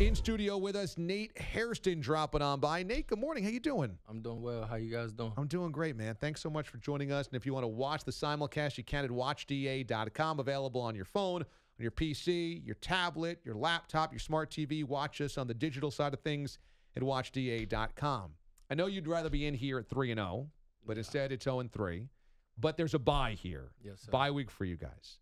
In studio with us, Nate Hairston dropping on by. Nate, good morning. How you doing? I'm doing well. How you guys doing? I'm doing great, man. Thanks so much for joining us. And if you want to watch the simulcast, you can at watchda.com, available on your phone, on your PC, your tablet, your laptop, your smart TV. Watch us on the digital side of things at watchda.com. I know you'd rather be in here at 3 and 0, but instead it's 0 and 3. But there's a bye here. Yes, sir. Bye week for you guys.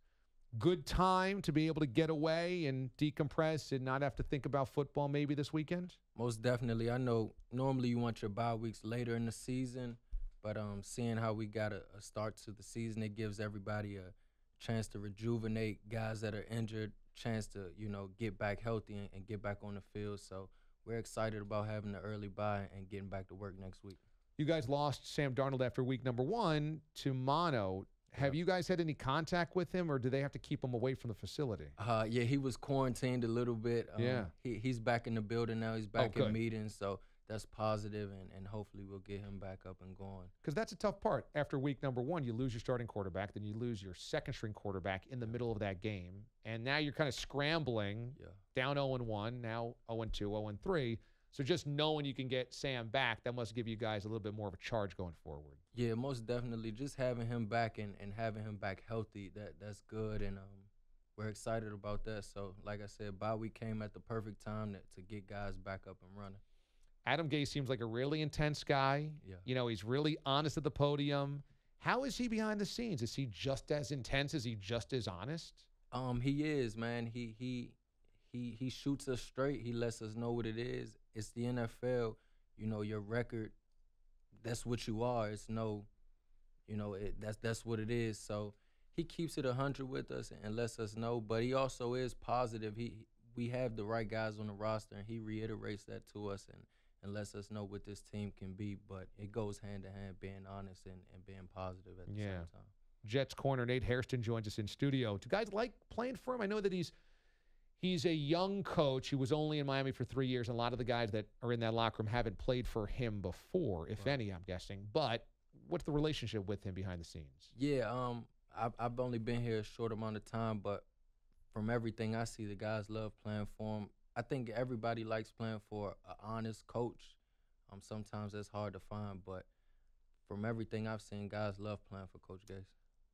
Good time to be able to get away and decompress and not have to think about football maybe this weekend? Most definitely. I know normally you want your bye weeks later in the season, but um, seeing how we got a, a start to the season, it gives everybody a chance to rejuvenate. Guys that are injured, chance to you know get back healthy and, and get back on the field. So we're excited about having the early bye and getting back to work next week. You guys lost Sam Darnold after week number one to mono. Have you guys had any contact with him, or do they have to keep him away from the facility? Uh, yeah, he was quarantined a little bit. Um, Yeah. he, he's back in the building now. He's back good. in meetings, so that's positive, and, and hopefully we'll get him back up and going. Because that's a tough part. After week number one, you lose your starting quarterback, then you lose your second string quarterback in the middle of that game, and now you're kind of scrambling Yeah. down 0 and 1, now 0 and 2, 0 and 3. So just knowing you can get Sam back, that must give you guys a little bit more of a charge going forward. Yeah, most definitely. Just having him back and, and having him back healthy, that that's good, and um, we're excited about that. So, like I said, bye week came at the perfect time to, to get guys back up and running. Adam Gase seems like a really intense guy. Yeah. You know, he's really honest at the podium. How is he behind the scenes? Is he just as intense? Is he just as honest? Um, he is man. He he he he shoots us straight. He lets us know what it is. It's the NFL. You know, your record. That's what you are. It's no, you know, it, that's that's what it is. So he keeps it a hundred with us and lets us know. But he also is positive. He we have the right guys on the roster, and he reiterates that to us and and lets us know what this team can be. But it goes hand in hand, being honest and, and being positive at the Yeah. same time. Jets corner Nate Hairston joins us in studio. Do guys like playing for him? I know that he's he's a young coach. He was only in Miami for three years, and a lot of the guys that are in that locker room haven't played for him before, if Right. any, I'm guessing. But what's the relationship with him behind the scenes? Yeah, um, I've I've only been here a short amount of time, but from everything I see, the guys love playing for him. I think everybody likes playing for an honest coach. Um, sometimes that's hard to find, but from everything I've seen, guys love playing for Coach Gase.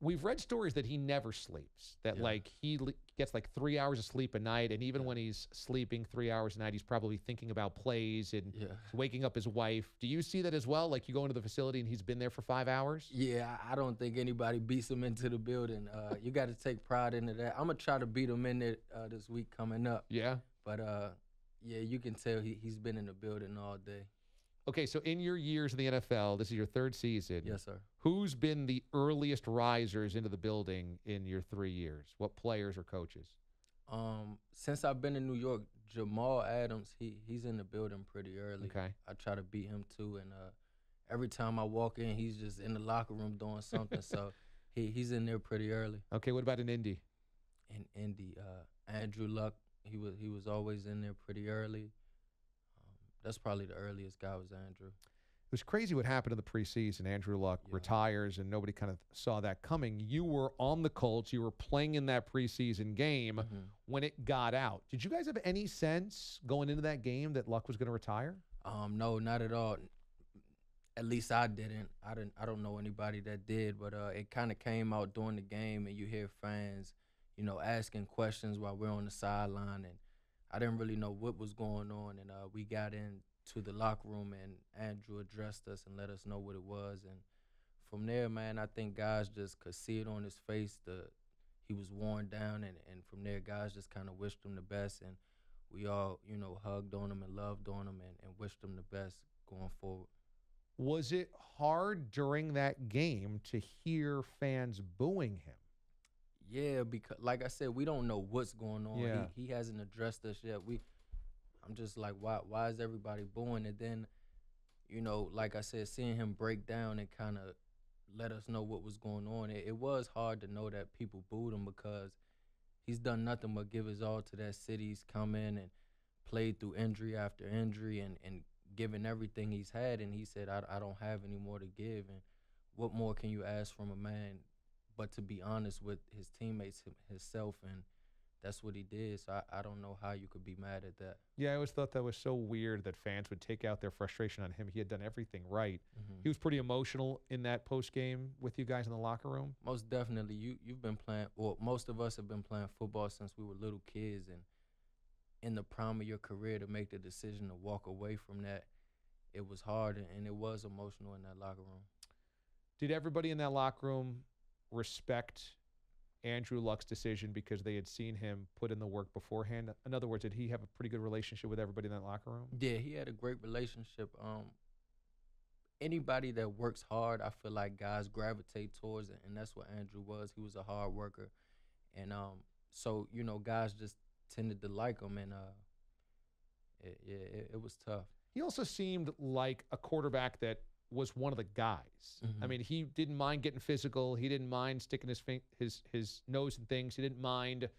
We've read stories that he never sleeps. That Yeah. like he le- gets like three hours of sleep a night, and even when he's sleeping three hours a night, he's probably thinking about plays and Yeah. waking up his wife. Do you see that as well? Like you go into the facility and he's been there for five hours? Yeah, I don't think anybody beats him into the building. Uh, you got to take pride into that. I'm gonna try to beat him in it uh, this week coming up, Yeah. but uh, yeah, you can tell he he's been in the building all day. Okay, so in your years in the NFL, this is your third season. Yes, sir. Who's been the earliest risers into the building in your three years? What players or coaches? Um, since I've been in New York, Jamal Adams, he he's in the building pretty early. Okay. I try to beat him too, and uh, every time I walk in, he's just in the locker room doing something. so he he's in there pretty early. Okay, what about in Indy? In Indy, uh, Andrew Luck, he was he was always in there pretty early. That's probably the earliest guy was Andrew. It was crazy what happened in the preseason. Andrew Luck Yeah. retires, and nobody kind of saw that coming. You were on the Colts. You were playing in that preseason game Mhm. when it got out. Did you guys have any sense going into that game that Luck was going to retire? Um, no, not at all. At least I didn't. I didn't. I don't know anybody that did, but uh, it kind of came out during the game, and you hear fans, you know, asking questions while we're on the sideline, and I didn't really know what was going on, and uh, we got into the locker room, and Andrew addressed us and let us know what it was, and from there, man, I think guys just could see it on his face. The he was worn down, and and from there, guys just kind of wished him the best, and we all, you know, hugged on him and loved on him and, and wished him the best going forward. Was it hard during that game to hear fans booing him? Yeah, because like I said, we don't know what's going on. Yeah. He, he hasn't addressed us yet. We I'm just like, why why is everybody booing? And then, you know, like I said, seeing him break down and kind of let us know what was going on. It, it was hard to know that people booed him because he's done nothing but give his all to that city. He's come in and played through injury after injury and, and given everything he's had. And he said, I, I don't have any more to give. And what more can you ask from a man but to be honest with his teammates, himself, and that's what he did. So I, I don't know how you could be mad at that. Yeah, I always thought that was so weird that fans would take out their frustration on him. He had done everything right. Mhm. He was pretty emotional in that post game with you guys in the locker room. Most definitely, you you've been playing. Well, most of us have been playing football since we were little kids, and in the prime of your career to make the decision to walk away from that, it was hard and it was emotional in that locker room. Did everybody in that locker room respect Andrew Luck's decision because they had seen him put in the work beforehand? In other words, did he have a pretty good relationship with everybody in that locker room? Yeah, he had a great relationship. Um, anybody that works hard, I feel like guys gravitate towards it, and that's what Andrew was. He was a hard worker, and um, so you know, guys just tended to like him, and uh, it, yeah, it, it was tough. He also seemed like a quarterback that was one of the guys. I Mhm. mean, he didn't mind getting physical. He didn't mind sticking his fin- his his nose in things. He didn't mind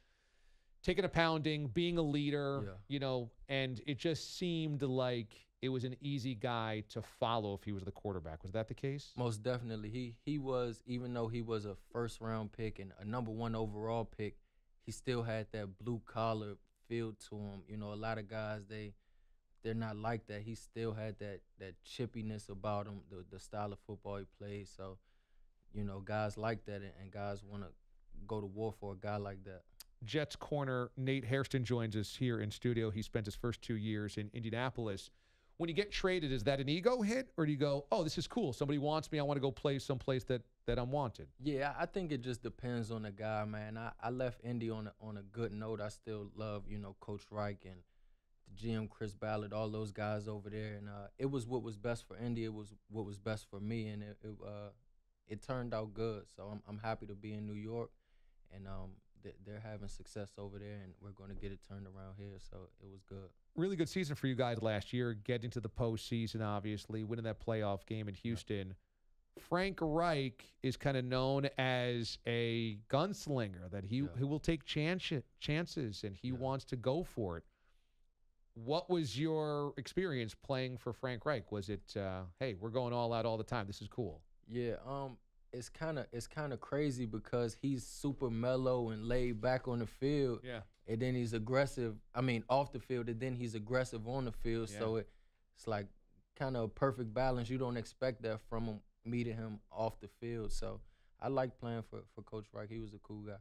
taking a pounding, being a leader. Yeah. You know, and it just seemed like it was an easy guy to follow if he was the quarterback. Was that the case? Most definitely, he he was even though he was a first round pick and a number one overall pick, he still had that blue collar feel to him. You know, a lot of guys they they're not like that. He still had that that chippiness about him, the the style of football he played. So, you know, guys like that, and, guys want to go to war for a guy like that. Jets corner Nate Hairston joins us here in studio. He spent his first two years in Indianapolis. When you get traded, is that an ego hit, or do you go, "Oh, this is cool. Somebody wants me. I want to go play someplace that that I'm wanted." Yeah, I think it just depends on the guy, man. I, I left Indy on a, on a good note. I still love, you know, Coach Reich and GM Chris Ballard, all those guys over there, and uh, it was what was best for Indy. It was what was best for me, and it it, uh, it turned out good. So I'm I'm happy to be in New York, and um they- they're having success over there, and we're going to get it turned around here. So it was good. Really good season for you guys last year, getting to the postseason, obviously, winning that playoff game in Houston. Frank Reich is kind of known as a gunslinger that he Yeah. who will take chance, chances and he Yeah. wants to go for it. What was your experience playing for Frank Reich? Was it, uh, hey, we're going all out all the time. This is cool. Yeah, um, it's kind of it's kind of crazy because he's super mellow and laid back on the field. Yeah. and then he's aggressive. I mean, off the field, and then he's aggressive on the field. So it, it's like kind of a perfect balance. You don't expect that from him meeting him off the field. So I like playing for for Coach Reich. He was a cool guy.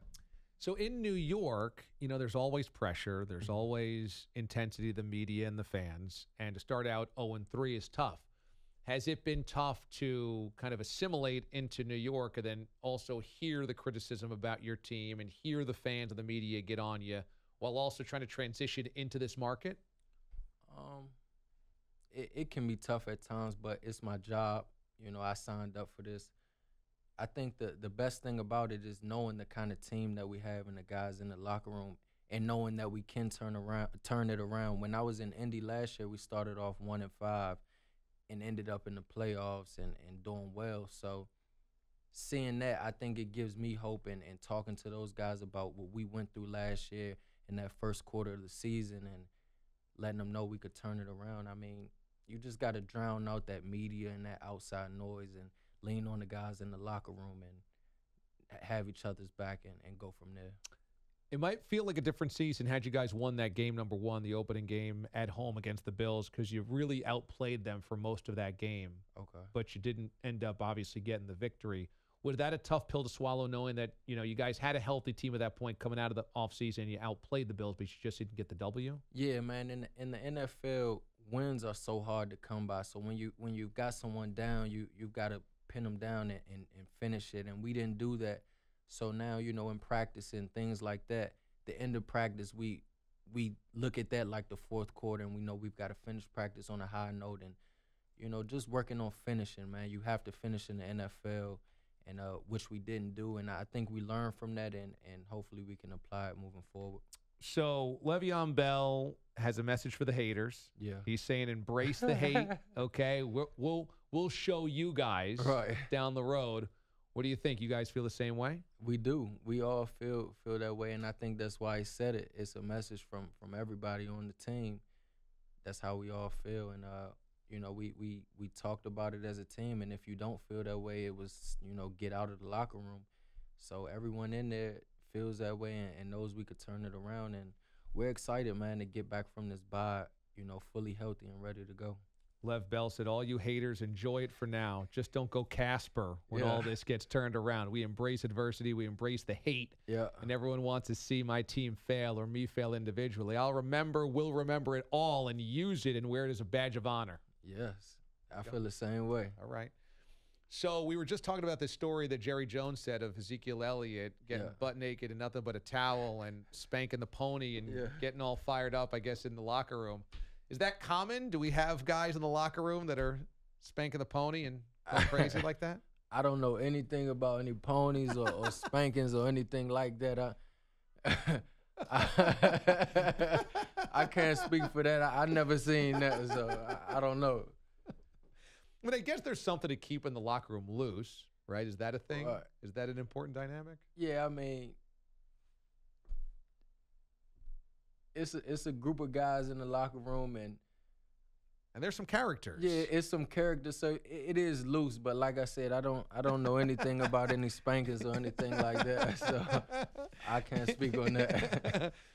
So in New York, you know, there's always pressure. There's Mhm. always intensity, the media and the fans. And to start out 0 and 3 is tough. Has it been tough to kind of assimilate into New York and then also hear the criticism about your team and hear the fans and the media get on you while also trying to transition into this market? Um, it, it can be tough at times, but it's my job. You know, I signed up for this. I think the the best thing about it is knowing the kind of team that we have and the guys in the locker room, and knowing that we can turn around, turn it around. When I was in Indy last year, we started off one and five, and ended up in the playoffs and and doing well. So. Seeing that, I think it gives me hope and, and talking to those guys about what we went through last year in that first quarter of the season and letting them know we could turn it around. I mean, you just got to drown out that media and that outside noise and lean on the guys in the locker room and have each other's back and, and go from there. It might feel like a different season had you guys won that game number one, the opening game at home against the Bills, because you really outplayed them for most of that game. Okay. but you didn't end up obviously getting the victory. Was that a tough pill to swallow, knowing that you know you guys had a healthy team at that point coming out of the offseason, and you outplayed the Bills, but you just didn't get the W? Yeah, man. In the, in the NFL, wins are so hard to come by. So when you when you've got someone down, you you've got to pin them down and, and, and finish it. And we didn't do that. So now you know in practice and things like that, the end of practice we we look at that like the fourth quarter, and we know we've got to finish practice on a high note. And you know just working on finishing, man. You have to finish in the NFL. And uh, which we didn't do, and I think we learned from that, and, and hopefully we can apply it moving forward. So Le'Veon Bell has a message for the haters. Yeah. He's saying, "Embrace the hate." Okay, we're, we'll we'll show you guys Right. down the road. What do you think? You guys feel the same way? We do. We all feel feel that way, and I think that's why he said it. It's a message from from everybody on the team. That's how we all feel, and uh, you know, we we we talked about it as a team. And if you don't feel that way, it was you know get out of the locker room. So everyone in there feels that way and, and knows we could turn it around. And we're excited, man, to get back from this bye, you know, fully healthy and ready to go. Lev Bell said, All you haters, enjoy it for now. Just don't go Casper when Yeah. all this gets turned around. We embrace adversity, we embrace the hate, Yeah. and everyone wants to see my team fail or me fail individually. I'll remember, we'll remember it all, and use it and wear it as a badge of honor. Yes. I feel the same way. All right. So we were just talking about this story that Jerry Jones said of Ezekiel Elliott getting Yeah. butt naked and nothing but a towel and spanking the pony and Yeah. getting all fired up, I guess, in the locker room. Is that common? Do we have guys in the locker room that are spanking the pony and crazy like that? I don't know anything about any ponies or, or spankings or anything like that. I, I, I can't speak for that. I, I never seen that, so I, I don't know. But I guess there's something to keep in the locker room loose, right? Is that a thing? Right. Is that an important dynamic? Yeah, I mean, it's a, it's a group of guys in the locker room, and And there's some characters. yeah, it's some characters. So it, it is loose, but like I said, I don't I don't know anything about any spankings or anything like that. So I can't speak on that.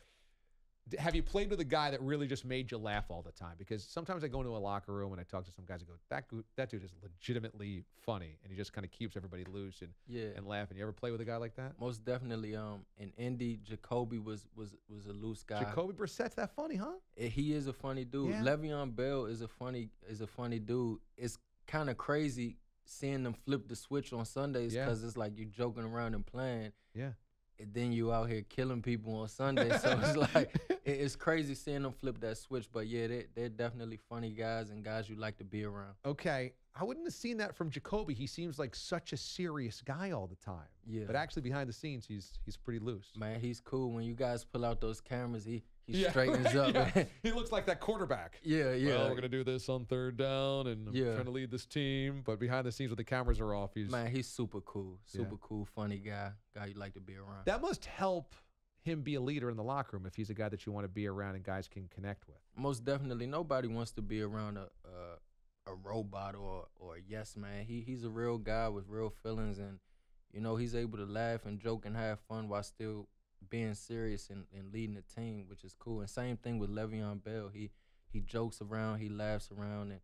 Have you played with a guy that really just made you laugh all the time? Because sometimes I go into a locker room and I talk to some guys and go, "That that dude is legitimately funny," and he just kind of keeps everybody loose and, yeah. and laughing. You ever play with a guy like that? Most definitely. Um, in Indy, Jacoby was was was a loose guy. Jacoby Brissett's that funny, huh? Eh, He is a funny dude. Yeah. Le'Veon Bell is a funny is a funny dude. It's kind of crazy seeing them flip the switch on Sundays Yeah. because it's like you're joking around and playing, Yeah. And then you out here killing people on Sunday. so it's like it's crazy seeing them flip that switch. But yeah, they they're definitely funny guys and guys you like to be around. okay, I wouldn't have seen that from Jacoby. He seems like such a serious guy all the time. Yeah. But actually, behind the scenes, he's he's pretty loose. Man, he's cool. When you guys pull out those cameras, he he Yeah, straightens up. yeah. He looks like that quarterback. yeah, yeah. Well, we're gonna do this on third down, and I'm Yeah. trying to lead this team. But behind the scenes, when the cameras are off, he's Man, he's super cool. Super cool, funny guy. Guy you like to be around. that must help him be a leader in the locker room if he's a guy that you want to be around and guys can connect with. Most definitely, nobody wants to be around a a, a robot or or a yes man. He he's a real guy with real feelings, and you know he's able to laugh and joke and have fun while still being serious and, and leading the team, which is cool. And same thing with Le'Veon Bell. He he jokes around, he laughs around, and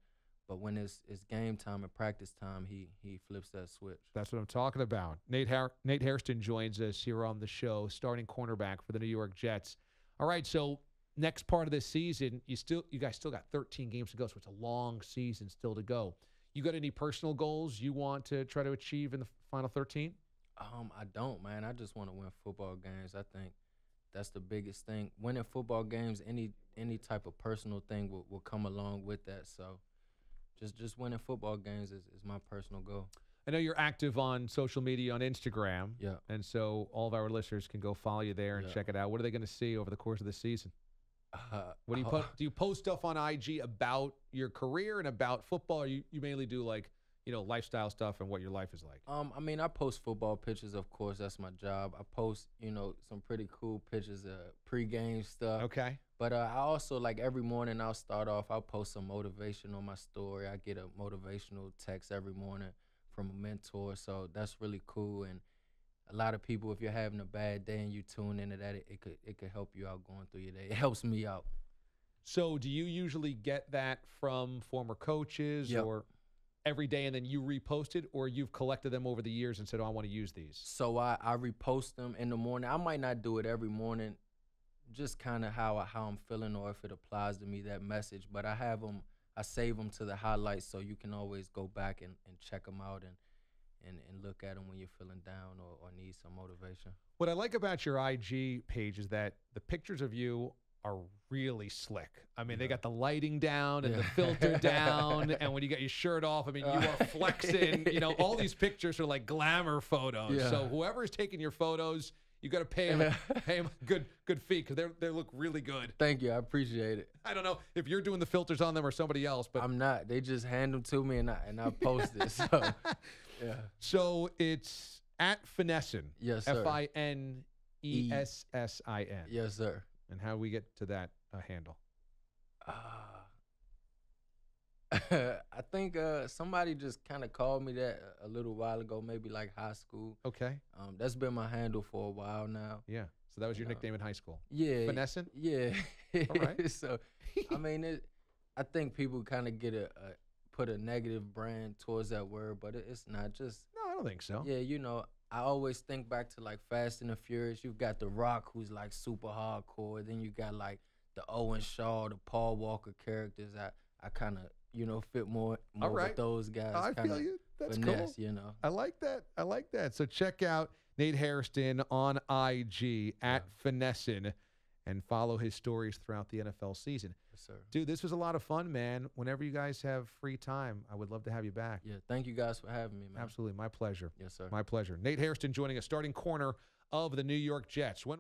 but when it's it's game time and practice time, he he flips that switch. That's what I'm talking about. Nate Har- Nate Hairston joins us here on the show, starting cornerback for the New York Jets. All right, so next part of this season, you still you guys still got 13 games to go, so it's a long season still to go. You got any personal goals you want to try to achieve in the final 13? Um, I don't, man. I just want to win football games. I think that's the biggest thing. Winning football games, any any type of personal thing will, will come along with that. So, just just winning football games is, is my personal goal. I know you're active on social media on Instagram. Yeah. And so all of our listeners can go follow you there and Yeah. check it out. What are they going to see over the course of the season? Uh, What do you put? Do you post stuff on IG about your career and about football? You you mainly do like you know lifestyle stuff and what your life is like. Um, I mean, I post football pictures. Of course, that's my job. I post, you know, some pretty cool pictures, uh, pregame stuff. Okay. But uh, I also like every morning I'll start off. I'll post some motivation on my story. I get a motivational text every morning from a mentor, so that's really cool. And a lot of people, if you're having a bad day and you tune into that, it, it could it could help you out going through your day. It helps me out. So do you usually get that from former coaches Yep. or every day, and then you repost it, or you've collected them over the years and said, "Oh, I want to use these." So I, I repost them in the morning. I might not do it every morning, just kind of how how I'm feeling or if it applies to me that message. But I have them. I save them to the highlights so you can always go back and, and check them out and, and and look at them when you're feeling down or, or need some motivation. What I like about your IG page is that the pictures of you are really slick. I mean, they got the lighting down and the filter down, and when you get your shirt off, I mean, you are uh. flexing. You know, all these pictures are like glamour photos. Yeah. So is taking your photos, you got to pay them pay good good fee because they they look really good. Thank you. I appreciate it. I don't know if you're doing the filters on them or somebody else, but I'm not. They just hand them to me and I and I post it. So yeah. so it's at Finessin. Yes, sir. F I N E S S I N. Yes, sir. And how do we get to that uh, handle? Uh, I think uh, somebody just kind of called me that a little while ago, maybe like high school. Okay. Um, that's been my handle for a while now. Yeah. So that was your No. nickname in high school. Yeah, Finessing? Yeah. All right. so, I mean, it, I think people kind of get a, a put a negative brand towards that word, but it, it's not just. No, I don't think so. Yeah, you know, I always think back to like Fast and the Furious. You've got The Rock, who's like super hardcore. Then you got like the Owen Shaw, the Paul Walker characters. I I kind of you know fit more more right. with those guys. I feel you. That's cool. you know. I like that. I like that. So check out Nate Hairston on IG at Finessin and follow his stories throughout the NFL season. Sir. Dude, this was a lot of fun, man. Whenever you guys have free time, I would love to have you back. Yeah, thank you guys for having me, man. Absolutely. My pleasure. Yes, sir. My pleasure. Nate Hairston joining us, starting corner of the New York Jets. When